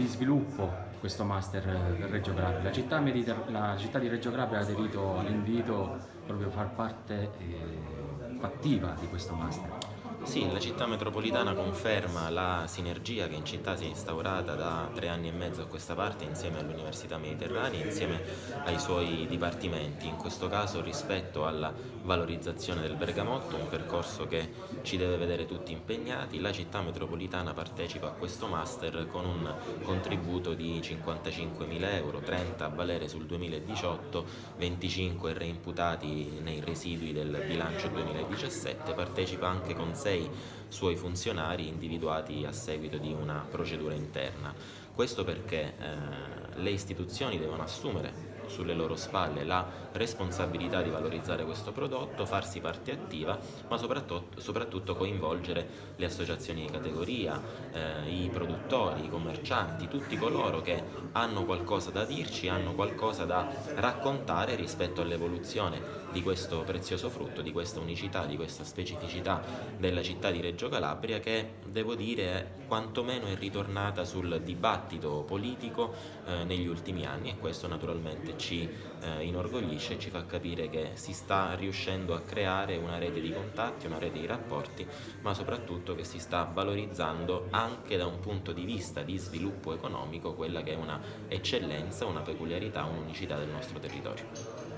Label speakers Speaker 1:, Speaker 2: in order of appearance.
Speaker 1: di sviluppo questo master Reggio Calabria. La città, la città di Reggio Calabria ha aderito all'invito proprio a far parte eh, fattiva di questo master.
Speaker 2: Sì, la città metropolitana conferma la sinergia che in città si è instaurata da tre anni e mezzo a questa parte insieme all'Università Mediterranea, insieme ai suoi dipartimenti, in questo caso rispetto alla valorizzazione del bergamotto, un percorso che ci deve vedere tutti impegnati. La città metropolitana partecipa a questo master con un contributo di 55.000 euro, 30 a valere sul 2018, 25 reimputati nei residui del bilancio 2017, partecipa anche con 6 sei suoi funzionari individuati a seguito di una procedura interna. Questo perché eh, le istituzioni devono assumere sulle loro spalle la responsabilità di valorizzare questo prodotto, farsi parte attiva, ma soprattutto, soprattutto coinvolgere le associazioni di categoria, eh, i produttori, i commercianti, tutti coloro che hanno qualcosa da dirci, hanno qualcosa da raccontare rispetto all'evoluzione di questo prezioso frutto, di questa unicità, di questa specificità della città di Reggio Calabria che devo dire quantomeno è ritornata sul dibattito politico eh, negli ultimi anni e questo naturalmente ci eh, inorgoglisce e ci fa capire che si sta riuscendo a creare una rete di contatti, una rete di rapporti, ma soprattutto che si sta valorizzando anche da un punto di vista di sviluppo economico quella che è una eccellenza, una peculiarità, un'unicità del nostro territorio.